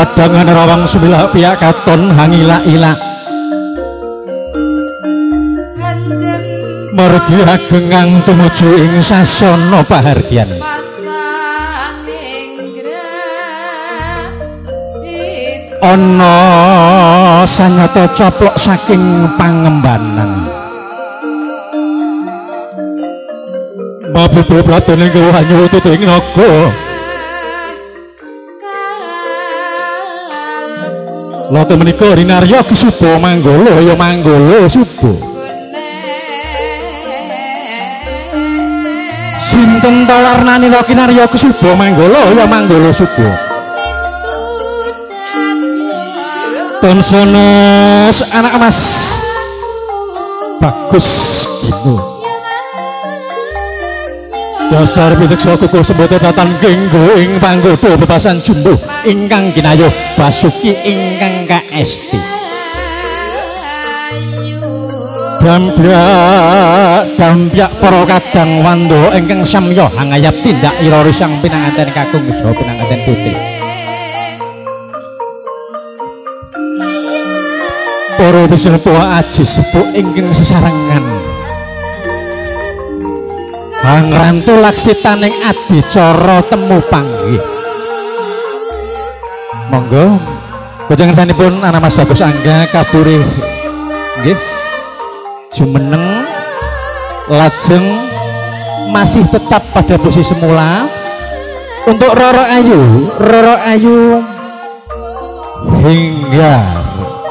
Padangan rawang sumila pihak katon hangila ila margi agengang tumuju ing sasana pahargyan. Ana sanyata coplok saking pangembanan. Babu gawa tutu ing naga Lata menika rinarya kesuba manggolo ya manggolo suba. Sinten warnane ra kinarya kesuba manggolo ya manggolo suba. Tonsonos anak Mas Bagus gitu. Dasar pitik kuku sembote tatan genggo ing panggoda bebasan jumbo ingkang kinayuh basuki ingkang kaesti. Dampyak dampyak para kadang wando ingkang samya hangayap tindak ira risang pinanganten kakung saha pinanganten putri. Para bisepo aji sepuh ingkang sesarengan Pangrantu laksitaning adicara temu panggih. Monggo. Kujengertanipun anak Mas Bagus Angga kaburi nggih. Jumeneng. Lajeng masih tetap pada posisi semula. Untuk Roro Ayu, Roro Ayu. Hingga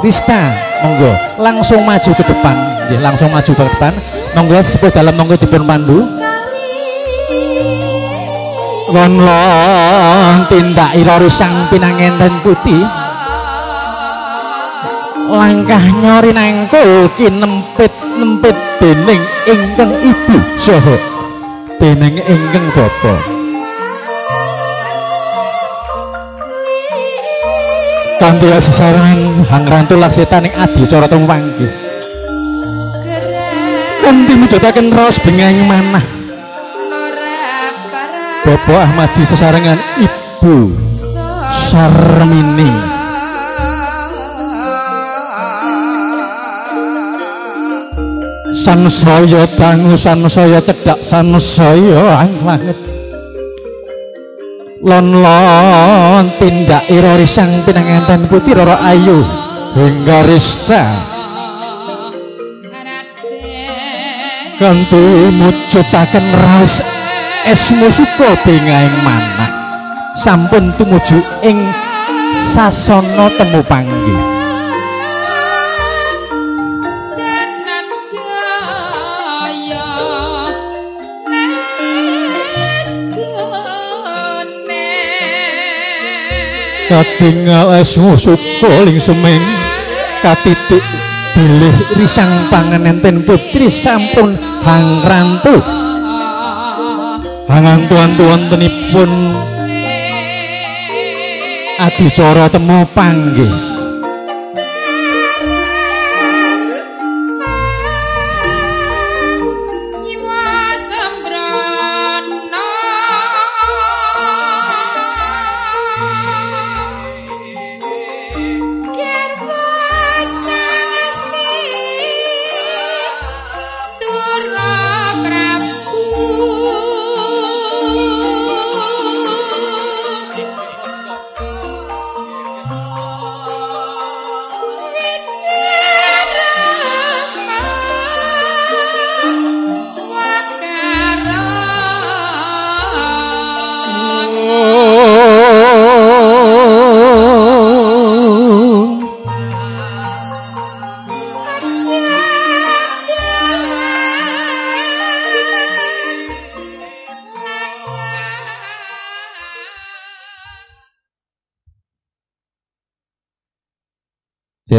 Rista. Monggo. Langsung maju ke depan, langsung maju ke depan. Monggo sepuh dalam monggo dipun pandu. Won lon tindak ira risang pinangenten putih langkah nyori nangkul kinempit nempit dening ingkang ibu saha. Dening ingkang bapa. Kanthi sesaran hangrantu laksita ning adicara tumanggi kanthi mujudaken raos bengeng manah Bapak Ahmadi sesarengan Ibu Sarmini Sansaya dangu sansaya cedak sansaya anglanget. Lon lon tindak ira risang pinanganten putih roro ayu hingga rista. Kantu mujudaken raus esmu suka bengaing manah sampun tumuju ing sasana temu panggih Kadingal esmu suka ling seming. Katitik bilih risang panganenten putri sampun hangrantu Pangan tuan-tuan tenipun. Adicara temu panggih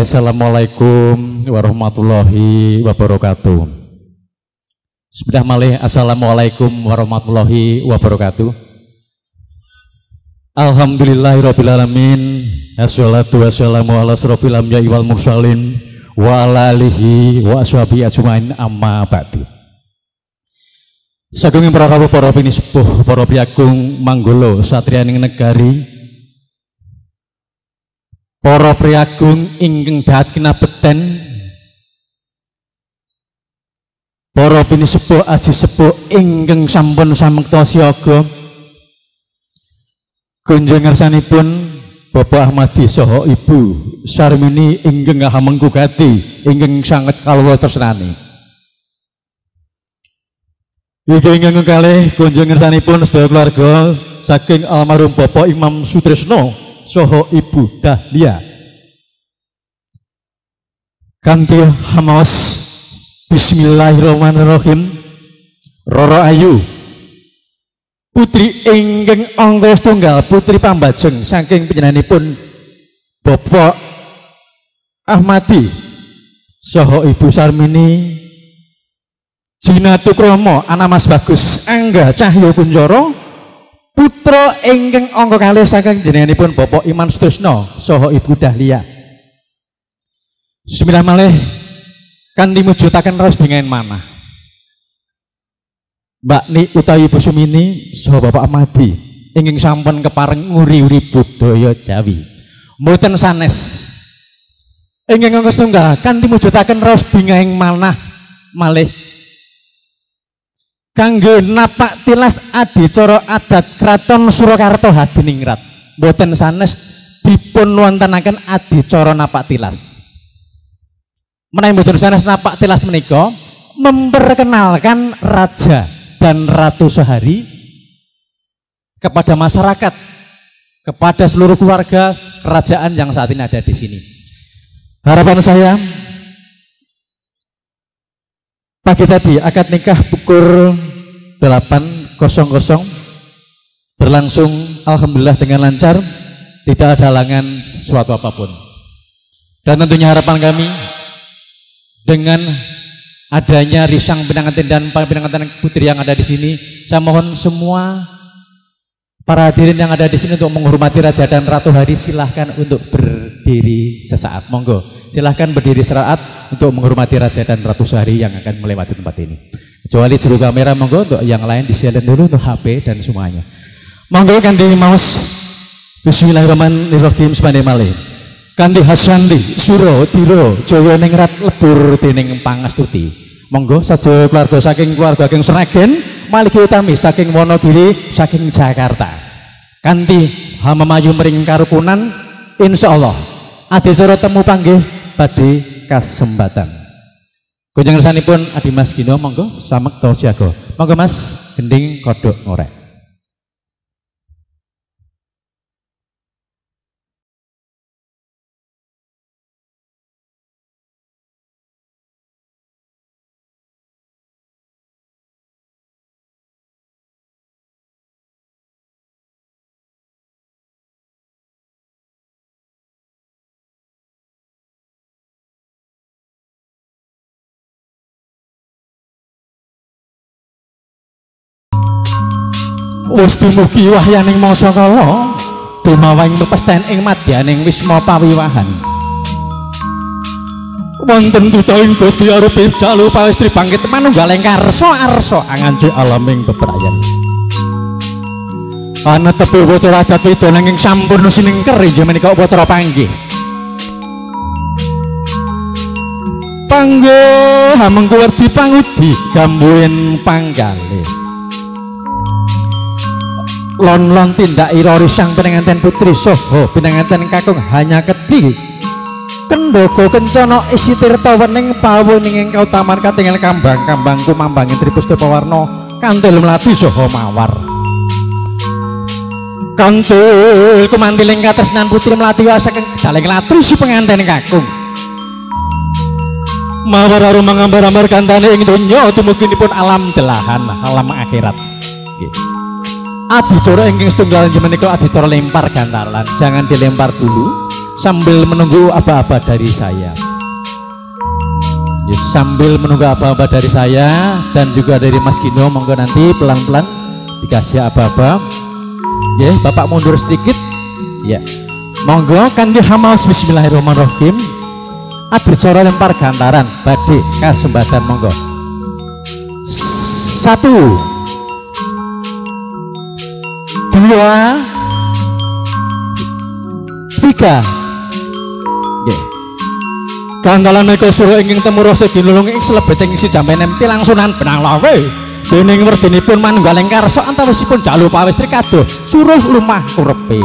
Assalamualaikum warahmatullahi wabarakatuh. Sudah malih Assalamualaikum warahmatullahi wabarakatuh. Alhamdulillahirrabbilalamin Assalatu wassalamu ala asrafil anbiya'i wal mursalin Wa ala alihi wa aswabi ajmain amma ba'du Sagunging para rawuh para pini sepuh para priagung manggolo satriyaning negari Para priagung ingkang dahat kinabeten Para pinisepuh aji sepuh ingkang sampun samekta siaga. Kunjung ngersanipun Bapak Ahmadi saha Ibu Sarmini ingkang hamengku gati ingkang sanget kalwa tresnani. Iki ingkang kalih kunjung ngersanipun sedaya keluarga saking almarhum Bapak Imam Sutrisno soho ibu Dahlia. Kanthi hamaos Bismillahirrahmanirrahim. Roro Ayu. Putri ingkang angka setunggal putri pambajeng saking panjenenganipun Bapak Ahmadi. Soho ibu Sarmini. Jinatu Kromo anak Mas Bagus Angga Cahyo Kunjoro putra ingkang angka kalih saking jenenganipun Bapak Iman Sutrisno saha Ibu Dahlia. Sembilan malih kanthi mujudaken raos bengaen mana. Mbak Ni utawi Ibu Sumini saha Bapak Amadi ingkang sampun kepareng nguri-uri budaya Jawi. Mboten sanes ingkang angka setunggal kanthi mujudaken raos bengaen mana malih kangge napak tilas adicara adat kraton Surakarta Hadiningrat mboten sanes dipun wontenaken adicara napak tilas. Menawi mboten sanes napak tilas menika memperkenalkan raja dan ratu sehari kepada masyarakat kepada seluruh keluarga kerajaan yang saat ini ada di sini. Harapan saya pagi tadi akad nikah pukul 8.00 berlangsung Alhamdulillah dengan lancar. Tidak ada halangan suatu apa pun. Dan tentunya harapan kami dengan adanya risang pinangantin dan pinangantin putri yang ada di sini saya mohon semua para hadirin yang ada di sini untuk menghormati raja dan ratu hari silahkan untuk berdiri sesaat. Monggo. Silahkan berdiri sesaat untuk menghormati raja dan ratu sehari yang akan melewati tempat ini kecuali juru kamera monggo untuk yang lain di silent dulu untuk HP dan semuanya. Monggo kanthi maus Bismillahirrahmanirrahim sepandai malih. Kanthi hasandi suro tiro joyo ningrat lebur dening pangastuti. Monggo saja keluarga saking keluarga saking Seragen maliki utami saking Wonogiri saking Jakarta. Kanthi hamamayu mering karukunan insyaallah adicara temu panggih badhe kasempatan Kunjung pun Adi Mas Gino monggo samek to siaga. Monggo Mas gending kodok ngorek. Wis dumugi wahyaning masa kala. Dumawing pepesten ing madyaning wisma pawiwahan. Wonten tutaing Gusti arupi jalu pawistri bangkit manunggaling karsa arsa anganci alaming bebrayan. Ana tepi wacara adat widana ing sampurna siningker inggih menika wacara panggih. Panggih hamengku werdi pangudi gambuin panggalih lon-lon tindak irori sang penenganten putri soho penenganten kakung hanya keti kendogo kencono isi tirta wening pawuning engkau taman katingal kambang kambang kumambangin tripustu pawarno kantil melati soho mawar. Kantil kumantiling katesnan putri melati wasak daling latri si pengantin kakung. Mawar arum mengambar-ambar kantane ing dunya mungkin pun alam delahan alam akhirat Adicara ingkang setunggal menika adicara lempar gantalan. Jangan dilempar dulu sambil menunggu apa-apa dari saya. Ya, sambil menunggu apa-apa dari saya dan juga dari Mas Gino monggo nanti pelan-pelan dikasih apa-apa. Ya, Bapak mundur sedikit. Ya. Monggo kanthi hamas bismillahirrahmanirrahim. Adicara lempar gantaran badhe kasembatan monggo. Satu, dua. Tiga. Nggih. Kandalan menika suruh ingkang temu rasa ginulung ing slebeting isi jamben nemti langsunan benang lawe. Dening werdinipun manunggaling karsa antawisipun jalu pawistri kadoh suruh lumah kurepe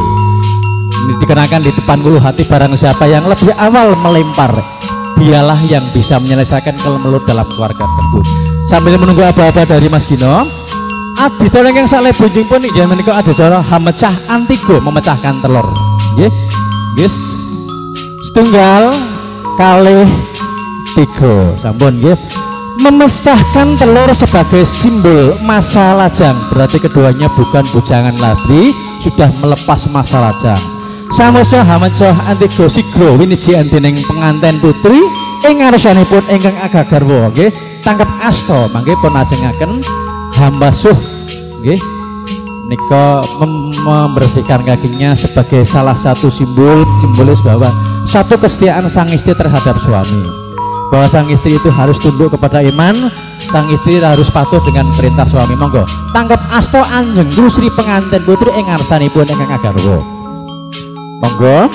ini dikenakan di depan ulu hati barang siapa yang lebih awal melempar dialah yang bisa menyelesaikan kelemelut dalam keluarga tersebut sambil menunggu apa-apa dari Mas Gino adicara yang saleh bunjing pun menikah adicara hamecah antigo memecahkan telur. Nggih. Nggih. Setunggal kalih tiga. Sampun nggih. Memecahkan telur sebagai simbol masa lajang. Berarti keduanya bukan bujangan lagi sudah melepas masa lajang. Samosa hamecah antigo sigro winiji antining pengantin putri ing ngarsanipun ingkang aga garwa nggih. Tangkap asto mangke pun ajengaken hamba suh nggih. Membersihkan kakinya sebagai salah satu simbol simbolis bahwa satu kesetiaan sang istri terhadap suami. Bahwa sang istri itu harus tunduk kepada iman sang istri harus patuh dengan perintah suami. Monggo tangkap asto anjeng Sri pengantin putri ing ngarsanipun ingkang agarwa monggo.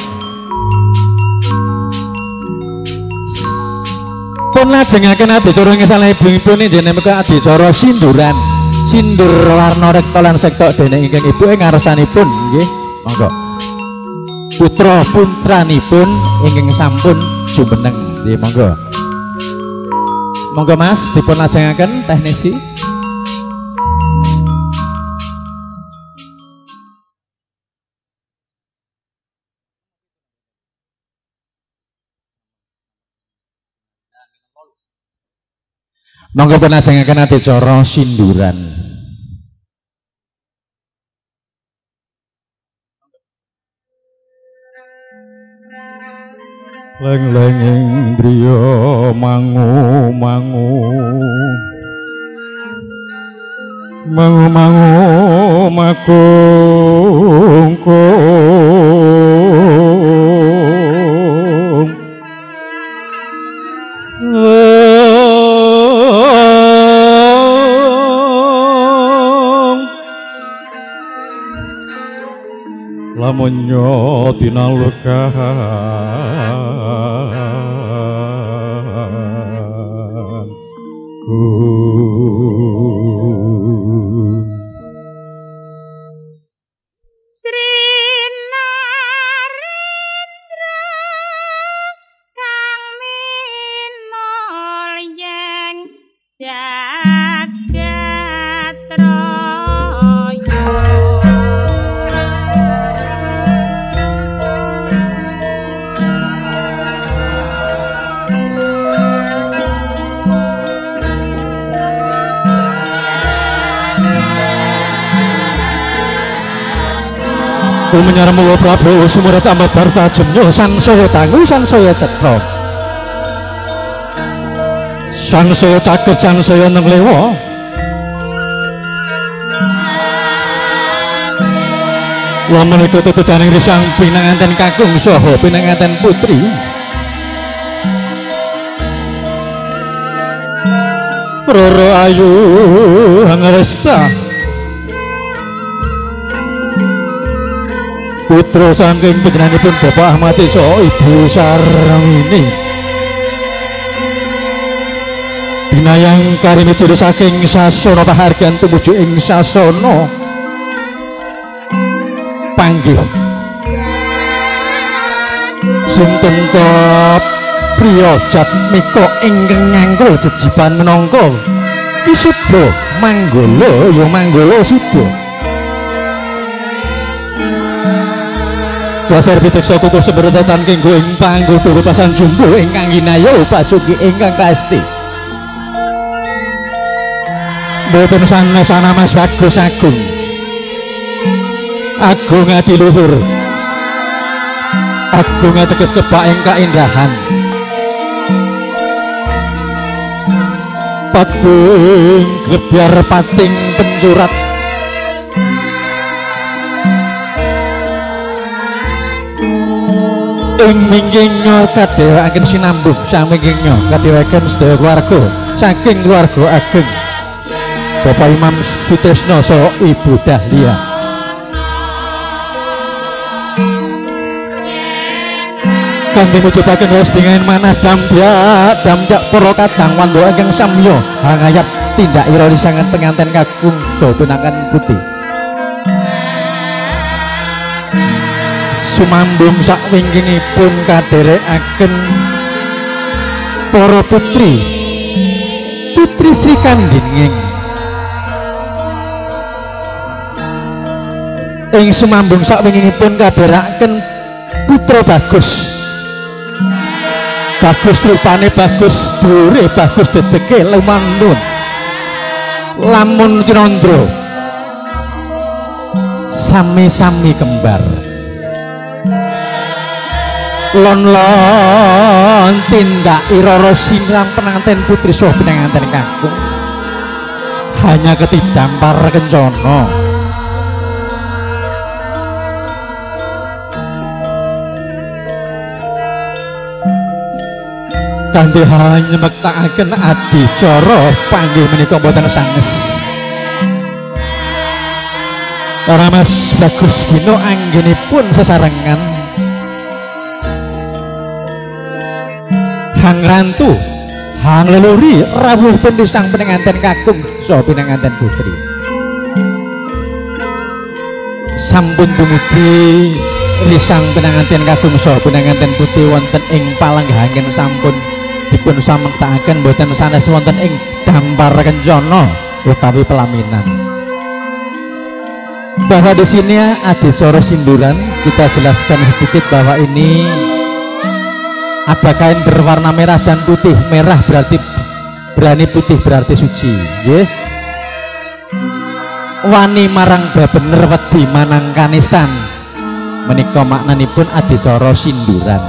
Pun adicara ngesalah ibu-ibu ini jenenge adicara sinduran sindur warna rekta lan sektok dene ingkang ibu ing ngarsanipun nggih. Monggo. Putra putranipun ingkang sampun jumeneng nggih monggo. Monggo Mas dipun lajengaken teknisi. Monggo penajengaken adicara sinduran. leng leng indriya mangu mangu. Mangu mangu maku lamun yo dinalukah Dewa Sumurat Amabarta Jemnyo Sansoyo Tangu Sansoyo Cetro Sansoyo Caget Sansoyo Neng Lewo Lomeni Tutu Tujaneng Risang Pinanganten Kakung saha Pinanganten Putri. Roro Ayu Hangresta putra saking panjenenganipun Bapak Ahmad Iso Ibu Sarmini. Binayang karimi juru saking sasana pahargan tumuju ing sasana panggih. Sinten to priya jatmika ingkang nganggo jejiban menangka. Ki Subra manggala ya manggala Subra dasar piteksa kuku seberetan kenggo ing panggoda pasan jumbo ingkang ginayo pasuki ingkang kasti boten sanes ana mas bagus agung. Agung adi luhur. Agung ateges kebak ing kaindahan. Pating grebyar pating pencurat ing minggingnya kadewaken sinambung samingingnya kadewaken sedaya keluarga saking keluarga ageng. Bapak Imam Sutresno so Ibu Dahlia. Kanthi mujudaken waos bingain manah damdak damdak para kadang wando ingkang samya hangayat tindak ironi sangat penganten kakung so tunangan putih sumambung sak pun kaderekaken para putri putri Sri Kandinging. Ing sumambung sak pun kaderekaken putra bagus. Bagus rupane bagus dure bagus dedeke lumanun lamun cinondro sami-sami kembar lon lon tindak iroro sinang penanganten putri soh penanganten kakung. Hanya ketidampar kencono kanthi nyemektaken adicara panggih menika boten sanges. Ora Mas Bagus Gino anggenipun sesarengan Hang Rantu. Hang Leluri rawuh pun disang penenganten kakung so penenganten putri. Sampun dumugi risang penanganten kakung so penanganten putri wonten ing palanggahangen sampun dipun samektakaken boten sanes wonten ing dampar kencana utawi pelaminan. Bahwa di sini ada coro sinduran kita jelaskan sedikit bahwa ini ada kain berwarna merah dan putih merah berarti berani putih berarti suci. Ya wani marang bener wedi manang kanistan menikah maknanipun coro sinduran.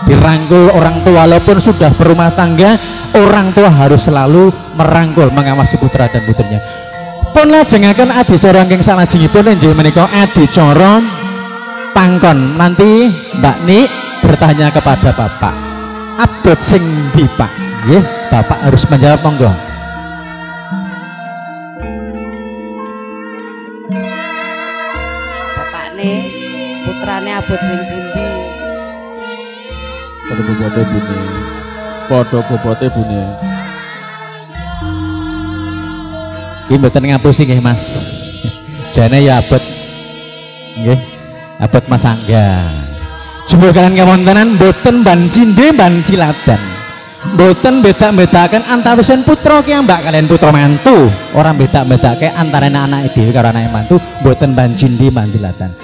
Dirangkul orang tua walaupun sudah berumah tangga orang tua harus selalu merangkul mengawasi putra dan putrinya. Pun lajengaken adicara ingkang salajengipun inggih menika adicara pangkon. Nanti Mbak Nik bertanya kepada Bapak update sing di Pak nggih Bapak harus menjawab monggo Bapak nih putrane abot sing Padha bobote bune. Padha bobote bune. Iki mboten ngapusi nggih Mas. Jane ya abot. Nggih. Abot Mas Angga. Jumlah kalian kewontenan boten ban cinde ban ciladan. Boten beda-bedakan antara sen putra ki mbak kalian putra mantu. Orang beda-bedake antara anak-anak dhewe karo anak mantu boten ban cinde ban cilatan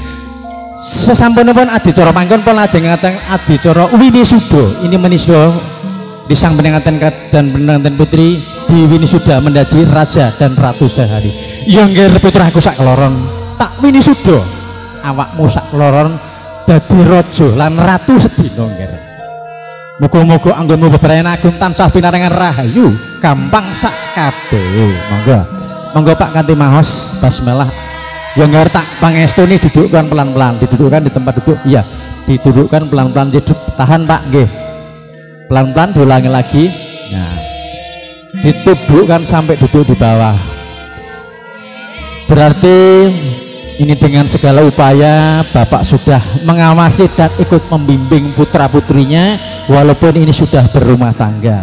sesampunipun adicara mangkon pun lajengaken adicara Winisuda ini menisuda disang peningatan dan peningatan putri di Winisuda mendaji raja dan ratu sehari yang putraku sak keloron tak Winisuda awakmu sak keloron dadi raja lan ratu sedina nggih. Muga-muga anggonmu bebrayan agung tansah pinarengan rahayu gampang sak kabeh. Monggo. Monggo Pak kanthi mahos basmalah yang ngerti tak pangestuni dudukkan pelan-pelan. Didudukkan di tempat duduk? Iya didudukkan pelan-pelan. Tahan pak nggih. Pelan-pelan diulangi lagi. Nah ditudukkan sampai duduk di bawah. Berarti ini dengan segala upaya Bapak sudah mengawasi dan ikut membimbing putra putrinya walaupun ini sudah berumah tangga.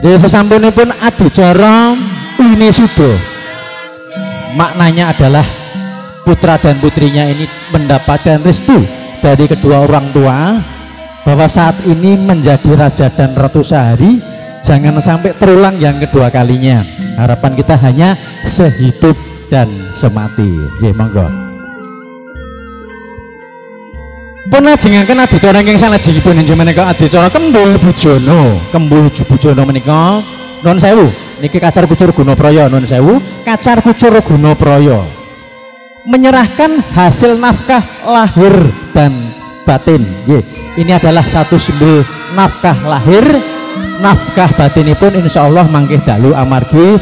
Jadi sesampun pun adicara ini sudah maknanya adalah putra dan putrinya ini mendapatkan restu dari kedua orang tua bahwa saat ini menjadi raja dan ratu sehari jangan sampai terulang yang kedua kalinya. Harapan kita hanya sehidup dan semati. Ya monggo. Pun lajengaken adicara ingkang salajengipun inggih menika adicara kembul bujono. Kembul bujono menika. Non sewu. Niki kacar kucur Guno Proyo nun sewu. Kacar kucur Guno Proyo menyerahkan hasil nafkah lahir dan batin. Nggih, ini adalah satu simbol nafkah lahir nafkah batin pun insya Allah mangkih dalu amargi.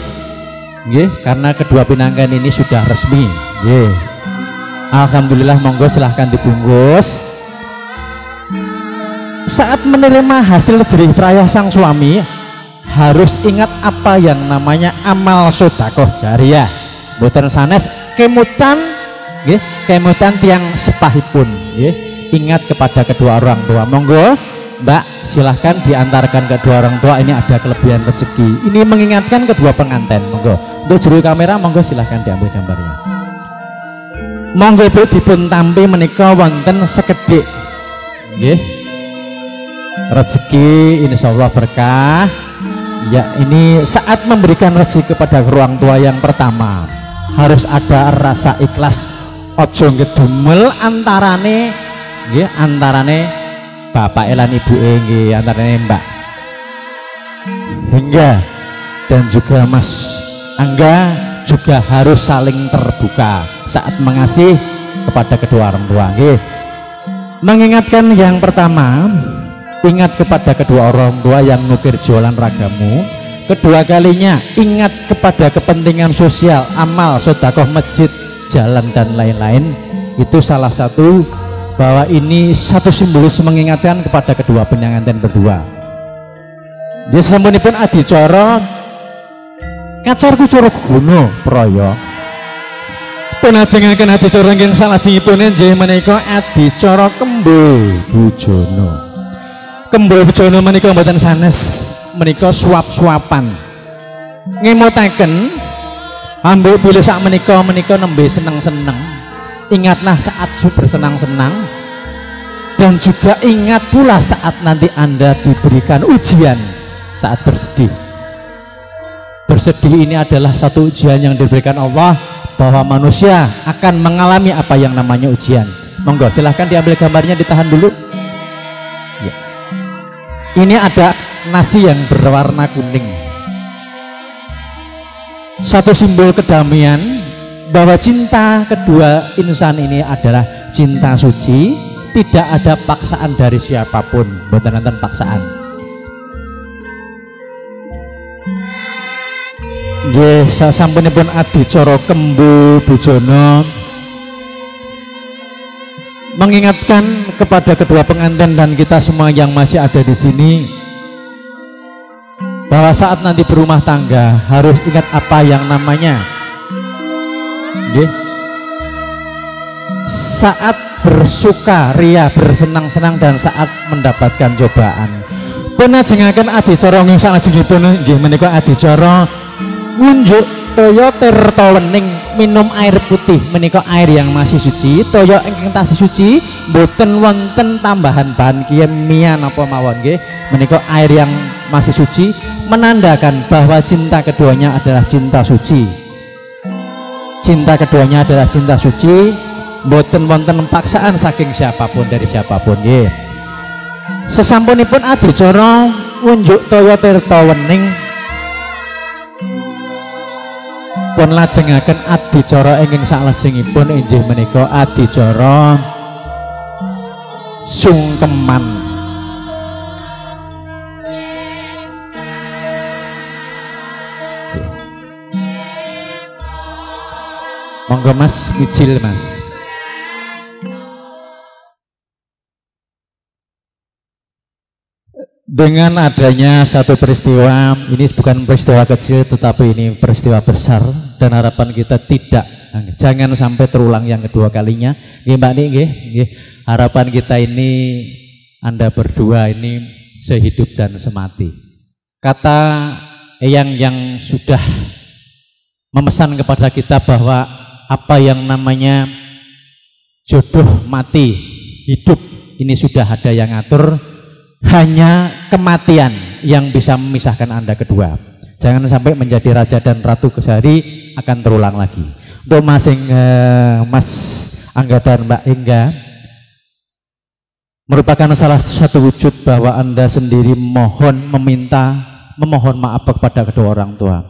Nggih, karena kedua pinanggan ini sudah resmi. Alhamdulillah monggo silahkan dibungkus. Saat menerima hasil jerih payah sang suami harus ingat apa yang namanya amal sodakoh jariah. Boten sanes kemutan nggih, kemutan tiang sepahipun nggih. ingat kepada kedua orang tua monggo mbak silahkan diantarkan kedua orang tua ini ada kelebihan rezeki. Ini mengingatkan kedua pengantin monggo. Untuk juru kamera monggo silahkan diambil gambarnya. Monggo bu dipun tampi menika wonten sekedhik. Nggih. Rezeki insya Allah berkah. Ya ini saat memberikan rezeki kepada orang tua yang pertama harus ada rasa ikhlas. Ojo ngedumel antarane nggih antarane bapak elan ibu nggih antarane mbak hingga dan juga mas angga juga harus saling terbuka saat mengasih kepada kedua orang tua nggih. Mengingatkan yang pertama ingat kepada kedua orang tua yang nukir jualan ragamu. Kedua kalinya ingat kepada kepentingan sosial amal sodakoh masjid jalan dan lain-lain. Itu salah satu bahwa ini satu simbolis mengingatkan kepada kedua penyanganten berdua. Dia pun adicara kacar kucur guno proyo penajengaken adicara ingkang salajengipun nggih menika adicara kembo bujono. Kembul bejono menika mboten sanes menika suap-suapan. Ngemutaken ambil pilih sak menika menika nembe seneng-seneng ingatlah saat su bersenang-senang dan juga ingat pula saat nanti anda diberikan ujian saat bersedih. Bersedih ini adalah satu ujian yang diberikan Allah bahwa manusia akan mengalami apa yang namanya ujian. Monggo silahkan diambil gambarnya ditahan dulu. Ya. ini ada nasi yang berwarna kuning. Satu simbol kedamaian bahwa cinta kedua insan ini adalah cinta suci tidak ada paksaan dari siapa pun. Bukan nonton paksaan. Nggih, sasampunipun adicara kembu bujono mengingatkan kepada kedua pengantin dan kita semua yang masih ada di sini bahwa saat nanti berumah tangga harus ingat apa yang namanya Nggih. saat bersuka ria bersenang-senang dan saat mendapatkan cobaan. Penajengaken adicara ing salajengipun nggih menika adicara ngunjuk toyo tirta wening minum air putih menika air yang masih suci toyo ingkang tasih suci boten wonten tambahan bahan kimia napa mawon nggih. Menika air yang masih suci menandakan bahwa cinta keduanya adalah cinta suci cinta keduanya adalah cinta suci. Boten wonten paksaan saking siapa pun dari siapa pun nggih. Sesampunipun adicara unjuk toyo tirta wening. Pun lajengaken adicara ingkang salajengipun inggih menika adicara sungkeman monggo mas mas. Dengan adanya satu peristiwa ini bukan peristiwa kecil tetapi ini peristiwa besar dan harapan kita tidak jangan sampai terulang yang kedua kalinya. Nggih Mbak nggih nggih. Harapan kita ini Anda berdua ini sehidup dan semati. Kata yang yang sudah memesan kepada kita bahwa apa yang namanya jodoh mati hidup ini sudah ada yang ngatur hanya kematian yang bisa memisahkan Anda kedua. Jangan sampai menjadi raja dan ratu kesehari akan terulang lagi. Untuk masing Mas Angga dan Mbak Hingga merupakan salah satu wujud bahwa Anda sendiri mohon meminta memohon maaf kepada kedua orang tua.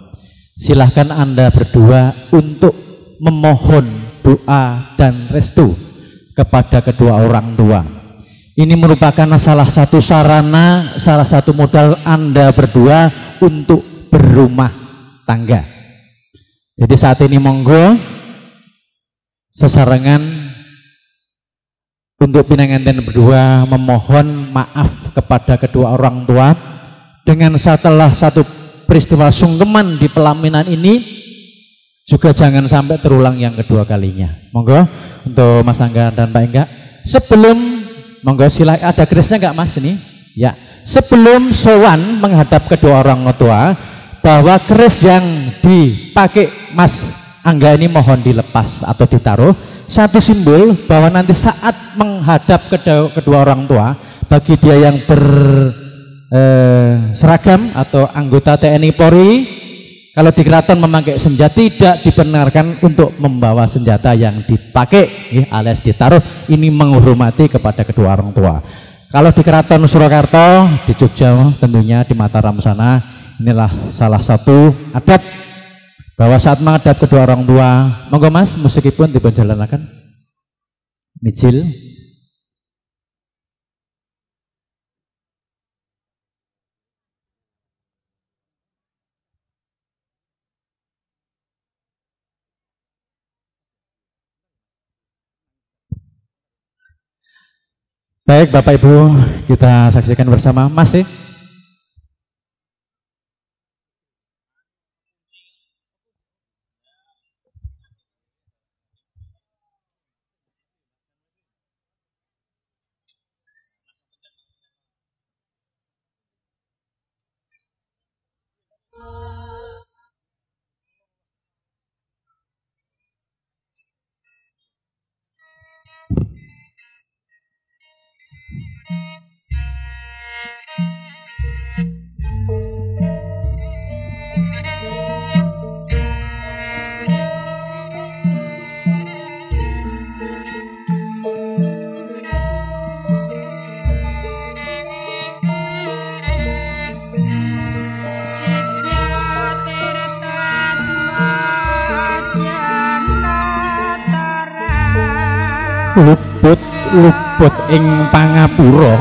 Silahkan Anda berdua untuk memohon doa dan restu kepada kedua orang tua. Ini merupakan salah satu sarana, salah satu modal Anda berdua untuk berumah tangga. Jadi saat ini monggo sesarengan untuk pinanganten berdua memohon maaf kepada kedua orang tua dengan setelah satu peristiwa sungkeman di pelaminan ini juga jangan sampai terulang yang kedua kalinya. Monggo untuk Mas Angga dan Pak Engga. Sebelum monggo sila ada kerisnya nggak Mas ini? Ya. Sebelum sowan menghadap kedua orang tua bahwa keris yang dipakai Mas Angga ini mohon dilepas atau ditaruh satu simbol bahwa nanti saat menghadap kedua, kedua orang tua bagi dia yang ber eh, atau anggota TNI Polri kalau di keraton memakai senjata tidak dibenarkan untuk membawa senjata yang dipakai ya, alias ditaruh. Ini menghormati kepada kedua orang tua. Kalau di keraton Surakarta di Jogja tentunya di Mataram sana inilah salah satu adat. Bahwa saat menghadap kedua orang tua monggo mas musikipun diperjalankan Nicil Baik Bapak Ibu, kita saksikan bersama Masih luput ing pangapura.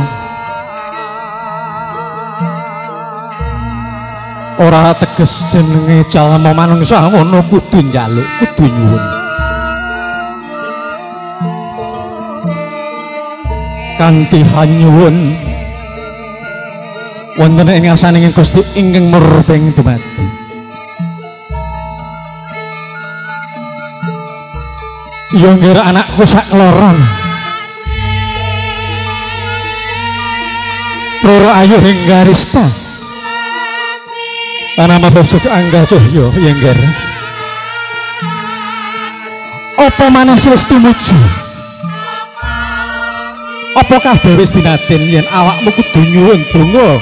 Ora teges jenenge jalma manungsa ngono kudu njaluk kudu nyuwun. Kanthi hanyuwun wonten ing ngasaning Gusti ingkang murbeng dumadi. Ngira anakku sak loron. Loro ayu hinggarista. Anama bosok angga cahya yengger. Apa manah sis tumuju? Apa kabeh wis binaten yen awakmu kudu nyuwun donga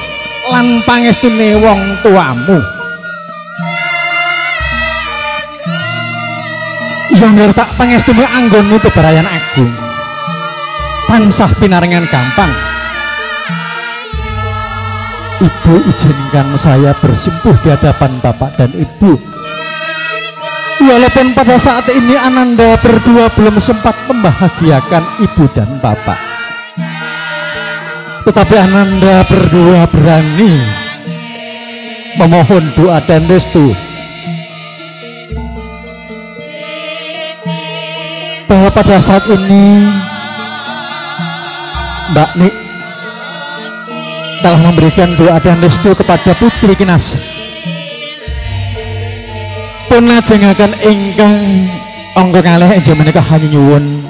lan pangestune wong tuamu? yang tak pangestumu anggonmu beberayan agung tansah pinarengan gampang Ibu izinkan saya bersimpuh di hadapan Bapak dan Ibu. Walaupun pada saat ini Ananda berdua belum sempat membahagiakan Ibu dan Bapak. Tetapi Ananda berdua berani Memohon doa dan restu. Bahwa pada saat ini Mbak Nik telah memberikan doa dan restu kepada putri kinas. Pun akan ingkang ongko kalih enjo menika hanya nyuwun.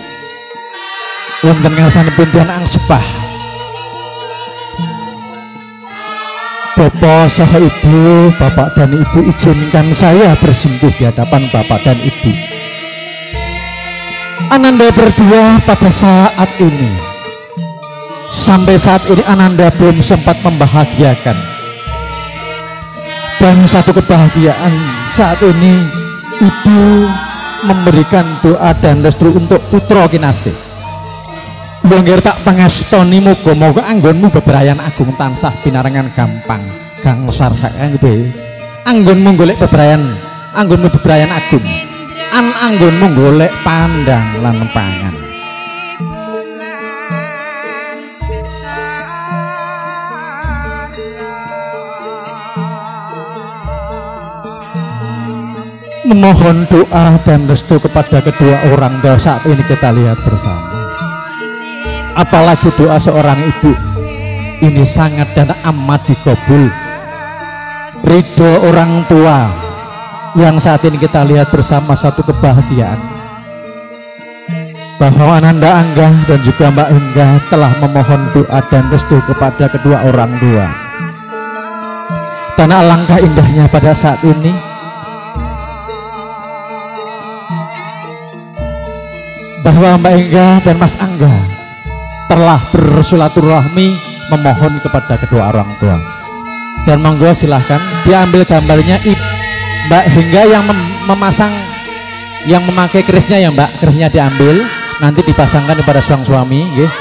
Wonten ngarsanipun Tuhan angsepah Bapak saha Ibu, Bapak dan Ibu izinkan saya bersimpuh di hadapan Bapak dan Ibu. Ananda berdua pada saat ini sampai saat ini Ananda belum sempat membahagiakan. Dan satu kebahagiaan saat ini ibu memberikan doa dan restu untuk putra kinasih Bangger tak pangastoni muga moga anggonmu beberayan agung tansah pinarengan gampang. Kang sarsakang be. Anggonmu golek bebrayan anggonmu bebrayan agung. An anggonmu golek pandang lan pangan memohon doa dan restu kepada kedua orang tua. Saat ini kita lihat bersama. Apalagi doa seorang ibu. Ini sangat dan amat dikabul. Ridho orang tua. Yang saat ini kita lihat bersama satu kebahagiaan. Bahwa Ananda Angga dan juga Mbak Hingga telah memohon doa dan restu kepada kedua orang tua. Dan alangkah indahnya pada saat ini bahwa Mbak Engga dan Mas Angga telah bersilaturahmi memohon kepada kedua orang tua. Dan monggo silahkan diambil gambarnya Mbak Hingga yang mem memasang yang memakai kerisnya ya Mbak. Kerisnya diambil nanti dipasangkan kepada suang suami gitu.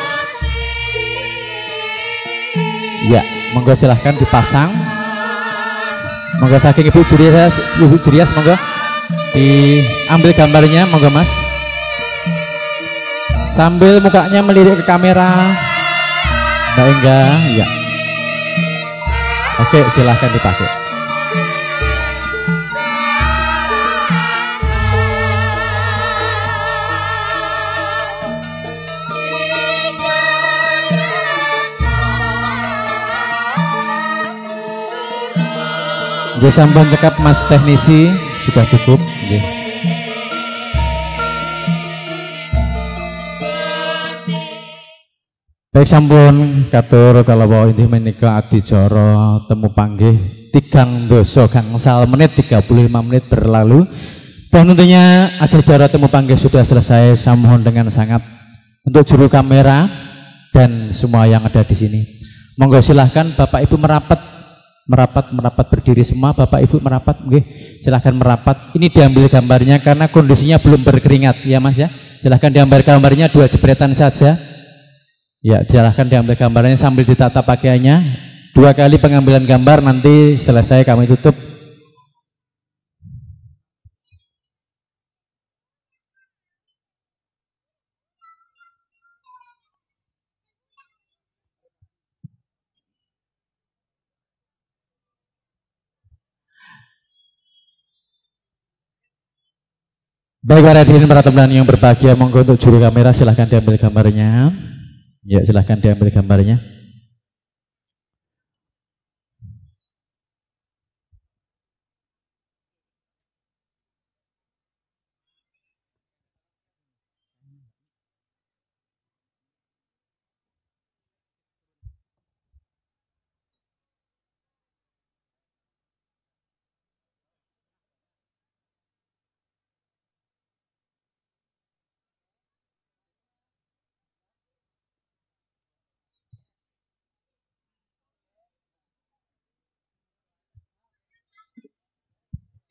ya monggo silahkan dipasang. Monggo saking Ibu Jurias Ibu Jurias monggo. Diambil gambarnya monggo Mas sambil mukanya melirik ke kamera Mbak Engga ya oke silahkan dipakai Jadi sampun cekap Mas teknisi sudah cukup. Nggih. Baik sampun katur kalau bawa ini menika adicara temu panggih tigang doso gangsal menit 35 menit berlalu. Dan tentunya acara temu panggih sudah selesai saya dengan sangat untuk juru kamera dan semua yang ada di sini. Monggo silahkan Bapak Ibu merapat merapat merapat berdiri semua. Bapak Ibu merapat oke silahkan merapat. Ini diambil gambarnya karena kondisinya belum berkeringat ya Mas ya. Silahkan diambil gambarnya dua jepretan saja Ya, silahkan diambil gambarnya sambil ditata pakaiannya. Dua kali pengambilan gambar nanti selesai kami tutup. Baik para hadirin para teman yang berbahagia, monggo untuk juru kamera silahkan diambil gambarnya. Ya, silahkan diambil gambarnya.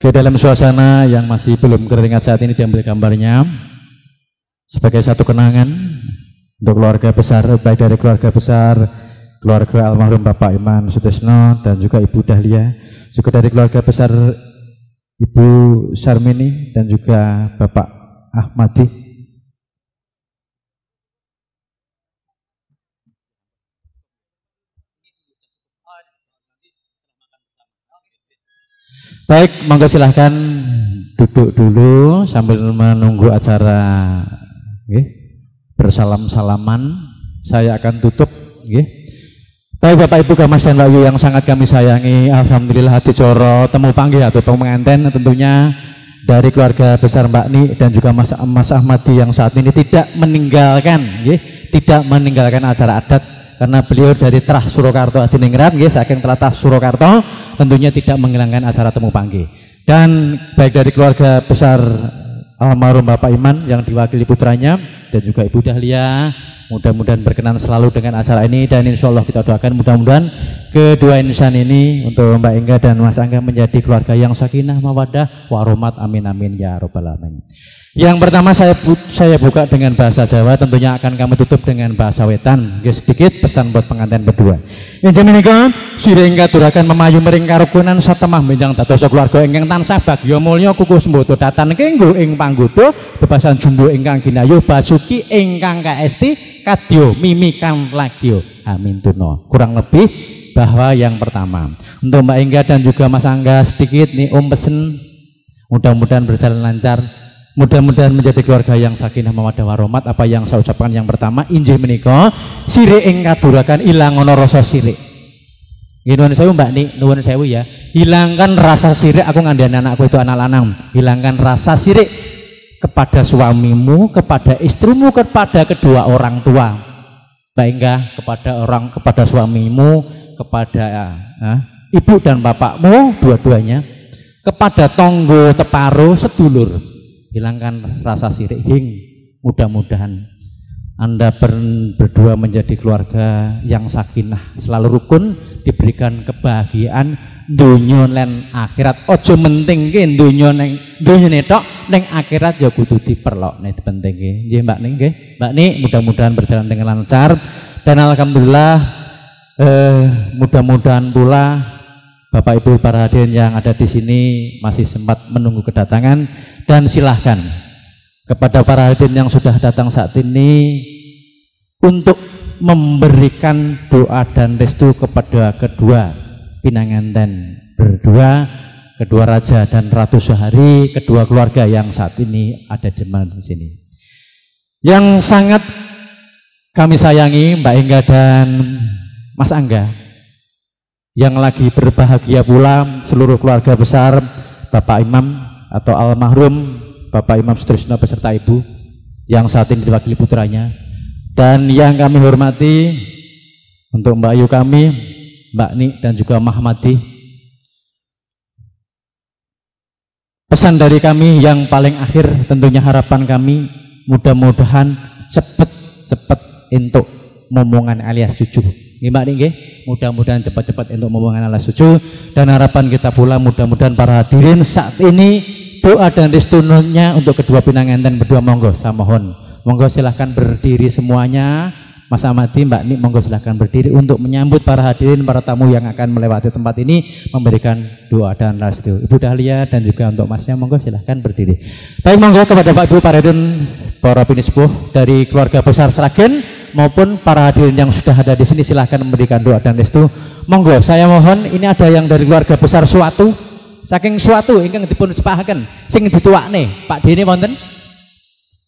Ke dalam suasana yang masih belum keringat saat ini diambil gambarnya. Sebagai satu kenangan untuk keluarga besar baik dari keluarga besar keluarga almarhum Bapak Iman Sutesno dan juga Ibu Dahlia juga dari keluarga besar Ibu Sarmini dan juga Bapak Ahmadi Baik, monggo silahkan duduk dulu sambil menunggu acara okay. bersalam-salaman. Saya akan tutup. Okay. Baik Bapak Ibu Gamas dan Bayu yang sangat kami sayangi, Alhamdulillah hati coro temu panggil atau pengantin tentunya dari keluarga besar Mbak Ni dan juga Mas, Mas Ahmadi yang saat ini tidak meninggalkan, okay. tidak meninggalkan acara adat karena beliau dari Terah Surakarta Adiningrat nggih saking Telatah Surakarta tentunya tidak menghilangkan acara temu panggih. Dan baik dari keluarga besar almarhum Bapak Iman yang diwakili putranya dan juga Ibu Dahlia mudah-mudahan berkenan selalu dengan acara ini dan insya Allah kita doakan mudah-mudahan kedua insan ini untuk Mbak Engga dan Mas Angga menjadi keluarga yang sakinah mawadah waromat amin amin ya robbal alamin. Yang pertama saya bu- saya buka dengan bahasa Jawa tentunya akan kami tutup dengan bahasa Wetan. Nggih, sedikit pesan buat pengantin berdua. Yang menika sire ingkang aturaken memayu mering karukunan satemah benjang dados keluarga ingkang tansah bagya mulya kuku semboto datan kenggo ing panggoda bebasan jumbo ingkang ginayu basuki ingkang kaesti kadya mimikan lagya. Amin tuno. Kurang lebih bahwa yang pertama untuk Mbak Engga dan juga Mas Angga sedikit nih Om pesen mudah-mudahan berjalan lancar mudah-mudahan menjadi keluarga yang sakinah mawadah waromat apa yang saya ucapkan yang pertama injih menika sire ing kadurakan ilang ana rasa sirik Nggih nuwun Mbak Nik, nuwun sewu ya. Hilangkan rasa sirik aku ngandani anakku itu anak lanang. Hilangkan rasa sirik kepada suamimu, kepada istrimu, kepada kedua orang tua. Mbak Engga, kepada orang kepada suamimu, kepada ah, ibu dan bapakmu dua-duanya, kepada tonggo teparo sedulur. Hilangkan rasa sirik hing. Mudah-mudahan anda ber- berdua menjadi keluarga yang sakinah, selalu rukun, diberikan kebahagiaan dunia lan akhirat. Ojo mentingke dunia neng dunia netok neng akhirat ya kudu diperlokne dipentingke. Nggih Mbak Ning nggih. Mbak Ning mudah-mudahan berjalan dengan lancar dan alhamdulillah eh, mudah-mudahan pula Bapak Ibu para hadirin yang ada di sini masih sempat menunggu kedatangan dan silahkan kepada para hadirin yang sudah datang saat ini untuk memberikan doa dan restu kepada kedua pinanganten berdua, kedua raja dan ratu sehari, kedua keluarga yang saat ini ada di sini. Yang sangat kami sayangi Mbak Engga dan Mas Angga yang lagi berbahagia pula seluruh keluarga besar Bapak Imam atau almarhum Bapak Imam Sutrisno beserta Ibu yang saat ini diwakili putranya dan yang kami hormati untuk Mbak Ayu kami, Mbak Ni dan juga Mahmadi. Pesan dari kami yang paling akhir tentunya harapan kami mudah-mudahan cepat-cepat untuk momongan alias cucu. Mbak Ni nggih? Mudah-mudahan cepat-cepat untuk momongan alias cucu dan harapan kita pula mudah-mudahan para hadirin saat ini doa dan restunya untuk kedua pinanganten berdua. Monggo saya mohon. Monggo silahkan berdiri semuanya. Mas Amadi Mbak Nik monggo silahkan berdiri untuk menyambut para hadirin para tamu yang akan melewati tempat ini memberikan doa dan restu. Ibu Dahlia dan juga untuk Masnya monggo silahkan berdiri. Baik monggo kepada Pak Ibu para hadirin para pinispuh dari keluarga besar Sragen maupun para hadirin yang sudah ada di sini silahkan memberikan doa dan restu. Monggo saya mohon ini ada yang dari keluarga besar suatu. Saking suatu ingkang dipun sepahaken. Sing dituakne Pak Dene wonten?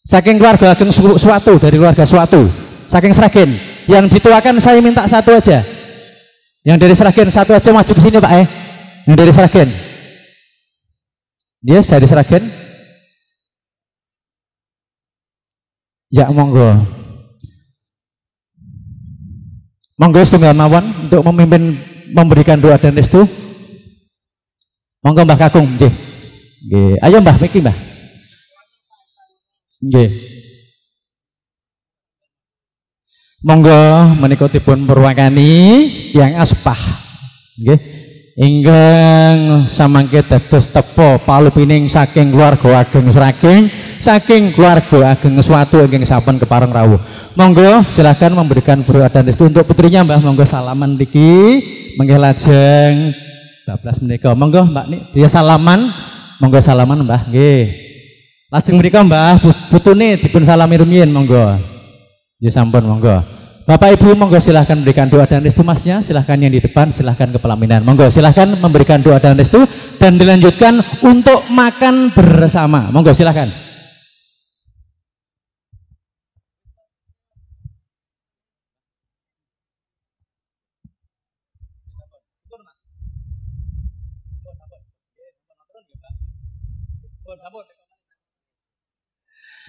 Saking keluarga ageng su- suatu dari keluarga suatu. Saking Sragen yang dituakan saya minta satu aja. Yang dari Sragen satu aja maju ke sini Pak eh. Yang dari Sragen. Yes dari Sragen. Ya monggo monggo setunggal mawon untuk memimpin memberikan doa dan restu Monggo Mbah Kakung, nggih. Ayo Mbah miki Mbah. Nggih. Monggo menika dipun purwakani yang aspah. Nggih. Ingkang samangke dados tepo palupining saking keluarga ageng Sragen, saking keluarga ageng suatu ingkang sampun kepareng rawuh. Monggo silakan memberikan doa dan restu untuk putrinya Mbah. Monggo salaman niki mengke lajeng bablas menika. Monggo Mbak Nik, dia salaman. Monggo salaman Mbah, nggih. Lajeng menika Mbah, putune dipun salami rumiyin monggo. Ya sampun monggo. Bapak Ibu monggo silahkan berikan doa dan restu masnya, silahkan yang di depan, silahkan ke pelaminan. Monggo silahkan memberikan doa dan restu dan dilanjutkan untuk makan bersama. Monggo silahkan.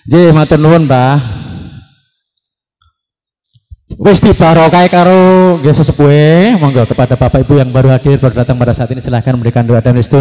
Nggih, matur nuwun. Wis dibarokai karo nggih sesepuhe, monggo kepada Bapak Ibu yang baru hadir baru datang pada saat ini silahkan memberikan doa dan restu.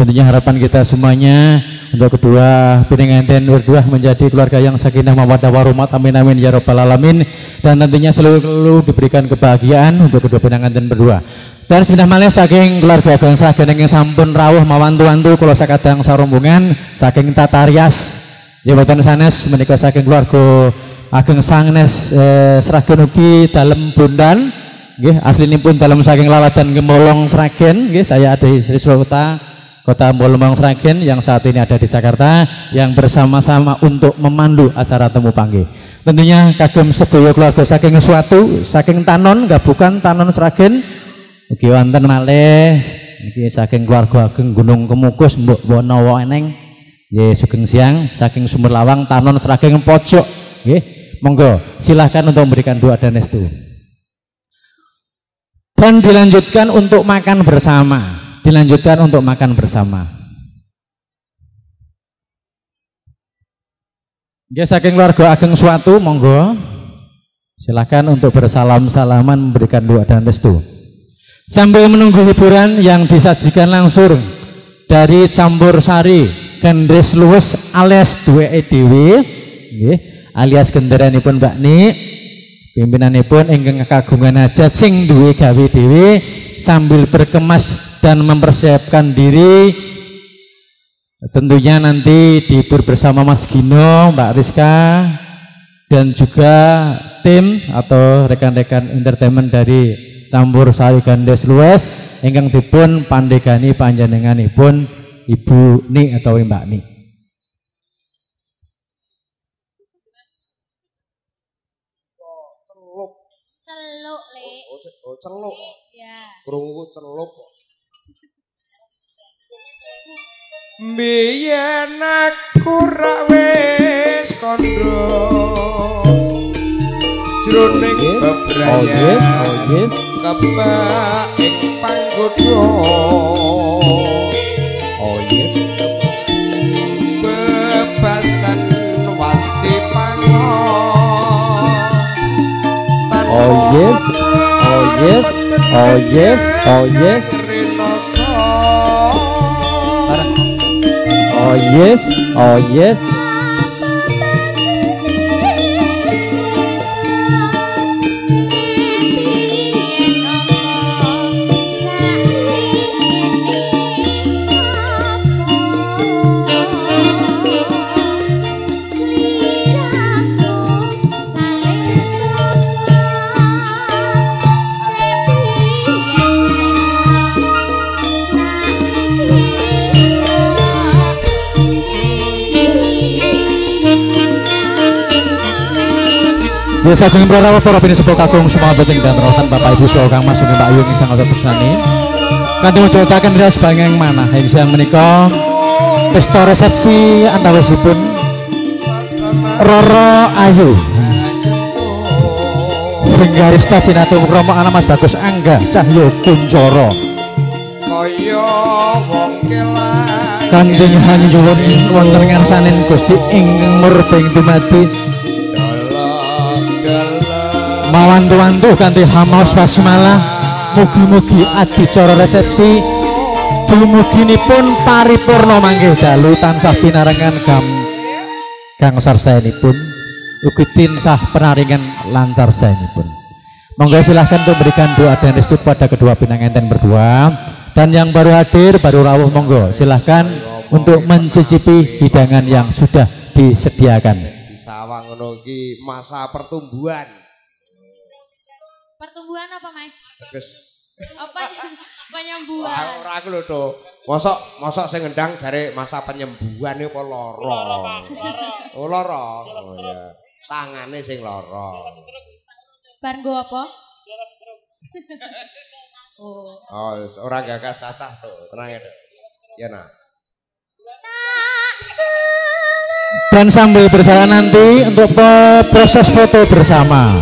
Tentunya harapan kita semuanya untuk kedua pengantin berdua menjadi keluarga yang sakinah mawaddah warahmat amin amin ya rabbal alamin. Dan tentunya selalu diberikan kebahagiaan untuk kedua pengantin berdua. Dan sebentar malih saking keluarga bangsa geneng yang sampun rawuh mawantu-wantu kula sakadang sarombongan saking tatarias. Boten sanes menika saking keluarga ageng sangnes eh, seragen ugi dalem bundan nggih aslinipun dalam saking laladan Gemolong Sragen nggih saya ada di Sri Kota Bolomong Sragen yang saat ini ada di Jakarta yang bersama-sama untuk memandu acara temu panggih. Tentunya kagum sedaya keluarga saking suatu, saking Tanon, bukan Tanon Sragen. Ugi wonten malih iki saking keluarga ageng Gunung Kemukus Mbok Wonowo eneng. Nggih sugeng siang saking Sumber Lawang Tanon Sragen pojok. Nggih, monggo silahkan untuk memberikan doa dan restu. Dan dilanjutkan untuk makan bersama dilanjutkan untuk makan bersama. Ya saking keluarga ageng suatu monggo silakan untuk bersalam-salaman memberikan doa dan restu. Sambil menunggu hiburan yang disajikan langsung dari campur sari Gendres Luwes alias EDW alias pun Mbak Ni pimpinanipun ingkang kagungan aja sing duwe gawe dhewe sambil berkemas dan mempersiapkan diri tentunya nanti dihibur bersama Mas Gino, Mbak Rizka dan juga tim atau rekan-rekan entertainment dari Campur Sari Gandes Luwes ingkang dipun pandegani panjenenganipun Ibu Ni atau Mbak Ni. Celuk. Ya. Krungu celuk. Biyen aku ra wis kandha jroning bebrayan oh yes. kebak ing panggoda Oh yes. bebasan pangon Oh yes. Oh yes. Oh yes. Oh yes. Oh yes. Oh yes. Ya saking prarawa para pini sepuh kakung semua dan rotan Bapak Ibu Saha Kang Mas Sugeng Mbak Ayu ing sang ada bersani. Kanthi mujudaken ras bangeng manah ing siang menika pesta resepsi antawisipun Roro Ayu. Ringgarista Cinatum Romo ana Mas Bagus Angga Cahyo Kuncoro. kaya wong kelan Kanjeng Hanjuwun wonten ngarsaning Gusti ing murbeng dumadi mawantu-wantu kanthi hamaos basmalah mugi-mugi adicara resepsi. Dumuginipun paripurna manggih dalu tansah pinarengan gam Kang sarsaenipun ugi tinsah penaringan lancar sedayanipun monggo silahkan untuk memberikan doa dan restu pada kedua pinanganten berdua. Dan yang baru hadir baru rawuh monggo silahkan untuk mencicipi hidangan yang sudah disediakan. Di iki masa pertumbuhan Pertumbuhan apa, Mas? teges Apa penyembuhan? Ora ora aku lho to. Mosok mosok sing ngendang jare masa penyembuhan iki apa lara. Oh lara. Oh iya. Tangane sing lara. Bar nggo apa? Oh. Oh wis ora gagas cacah to. Tenang ya. Dok. Ya nah. dan sambil berjalan nanti untuk proses foto bersama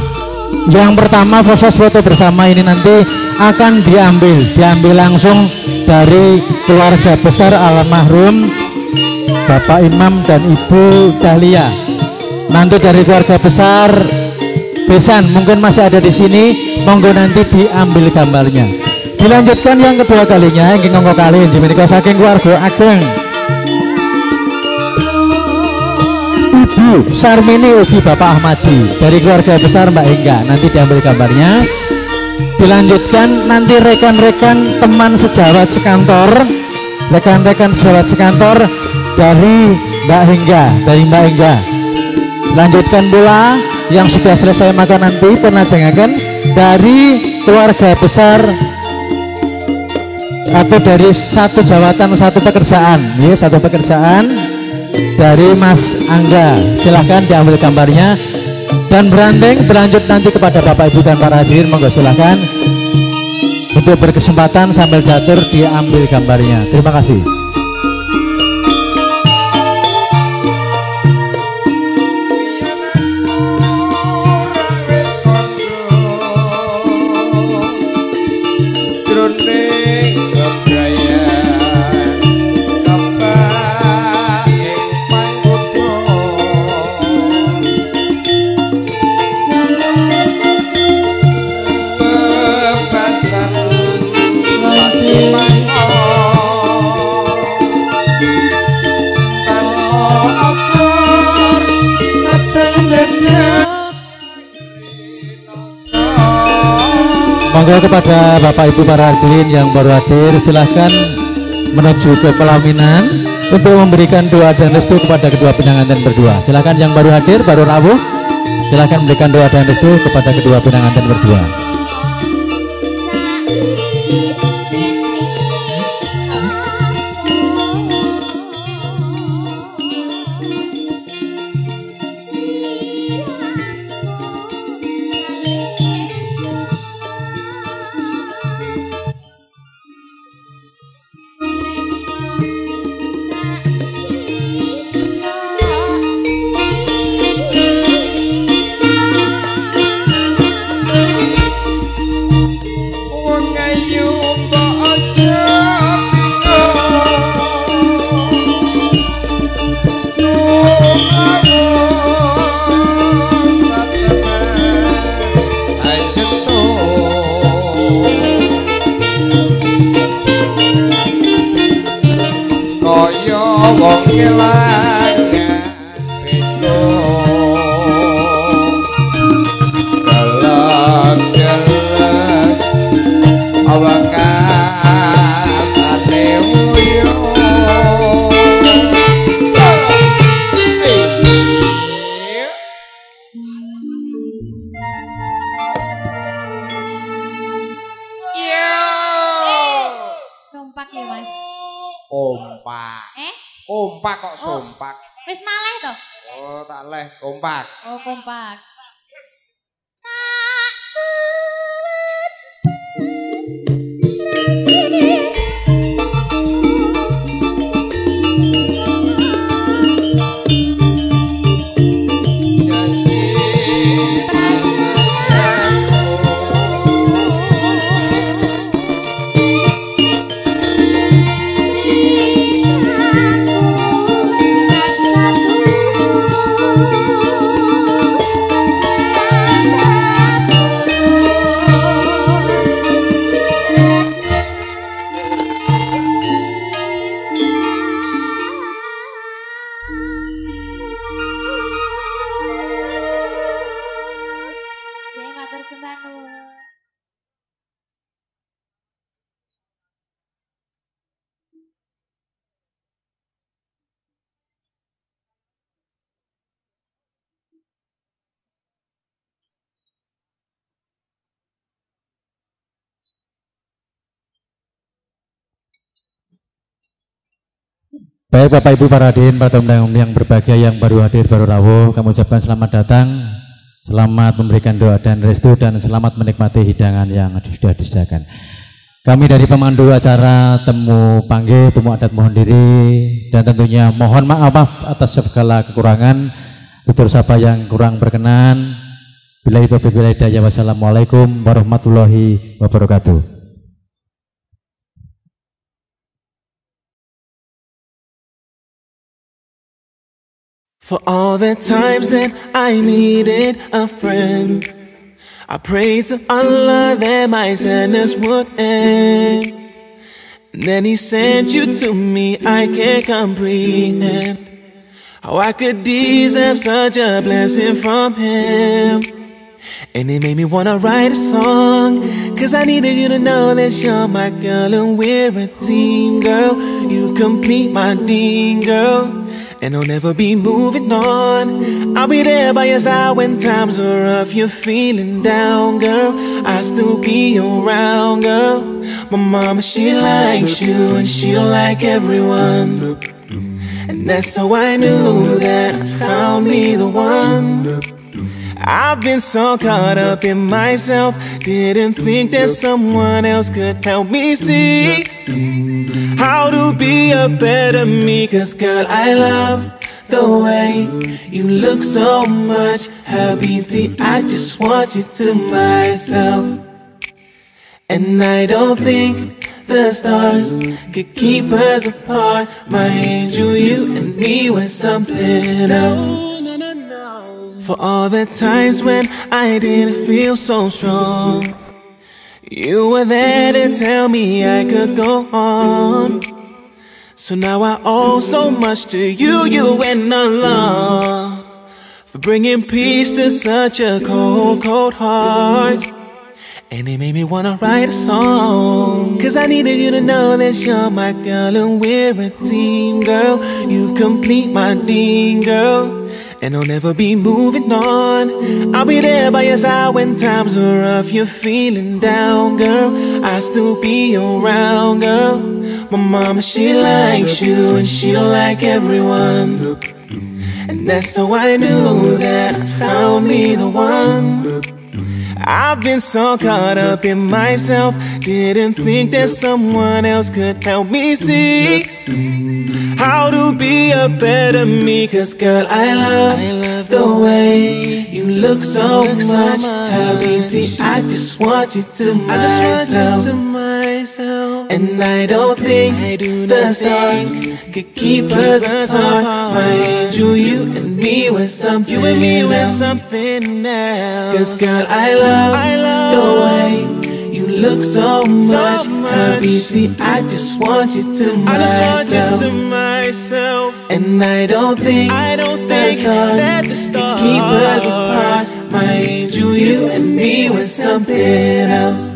yang pertama proses foto bersama ini nanti akan diambil. Diambil langsung dari keluarga besar almarhum Bapak Imam dan Ibu Dahlia. Nanti dari keluarga besar Besan mungkin masih ada di sini monggo nanti diambil gambarnya. Dilanjutkan yang kedua kalinya yang kali menika saking keluarga ageng Bu Sarmini Ugi Bapak Ahmadi. Dari keluarga besar Mbak Hingga. Nanti diambil gambarnya. Dilanjutkan nanti rekan-rekan teman sejawat sekantor rekan-rekan sejawat sekantor dari Mbak Hingga dari Mbak Hingga. Lanjutkan pula yang sudah selesai makan nanti pernah jangan dari keluarga besar atau dari satu jawatan satu pekerjaan. Ya satu pekerjaan dari Mas Angga. Silahkan diambil gambarnya dan berandeng berlanjut nanti kepada Bapak Ibu dan para hadirin. Monggo silahkan. Untuk berkesempatan sambil jatuh diambil gambarnya. Terima kasih kepada Bapak Ibu para hadirin yang baru hadir silahkan menuju ke pelaminan untuk memberikan doa dan restu kepada kedua pengantin berdua. Silahkan yang baru hadir, baru rawuh, silahkan memberikan doa dan restu kepada kedua pengantin berdua. Sompak ya mas. kompak Eh, kompak kok sompak wis maleh toh? oh tak leh kompak Oh kompak. Baik Bapak Ibu para hadirin, para tamu yang berbahagia yang baru hadir, baru rawuh, kami ucapkan selamat datang, selamat memberikan doa dan restu dan selamat menikmati hidangan yang sudah disediakan. Kami dari pemandu acara temu panggil, temu adat mohon diri dan tentunya mohon maaf atas segala kekurangan, tutur sapa yang kurang berkenan. Bila itu bila hidayah, wassalamualaikum warahmatullahi wabarakatuh. For all the times that I needed a friend, I prayed to Allah that my sadness would end. And then He sent you to me, I can't comprehend. How I could deserve such a blessing from him. And it made me wanna write a song. Cause I needed you to know that you're my girl and we're a team, girl. You complete my dream, girl. And I'll never be moving on. I'll be there by your side when times are rough. You're feeling down, girl. I'll still be around, girl. My mama, she likes you and she don't like everyone. And that's how I knew that I found me the one. I've been so caught up in myself, didn't think that someone else could help me see how to be a better me. Cause, girl, I love the way you look so much. Habibti, I just want you to myself. And I don't think the stars could keep us apart. My angel, you and me was something else. For all the times when I didn't feel so strong, you were there to tell me I could go on. So now I owe so much to you, you and Allah, for bringing peace to such a cold, cold heart. And it made me wanna write a song. Cause I needed you to know that you're my girl and we're a team, girl. You complete my dream, girl. And I'll never be moving on. I'll be there by your side when times are rough. You're feeling down, girl. I'll still be around, girl. My mama, she likes you and she don't like everyone. And that's how I knew that I found me the one. I've been so caught up in myself, didn't think that someone else could help me see how to be a better me. Cause girl, I love, I love the way you look so much. Just want you to myself. I just want you to myself. And I don't think I do the stars could keep us apart. My angel, you and me was something You and me was something else. Cause girl, I love, I love the way you look so much. Habibti, I just want you to myself. I just want you to myself. And I don't think, I don't think the stars that the stars keep us apart. My angel, you and me was something else.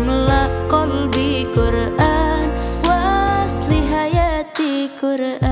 املأ قلبي قرآن واصل حياتي قرآن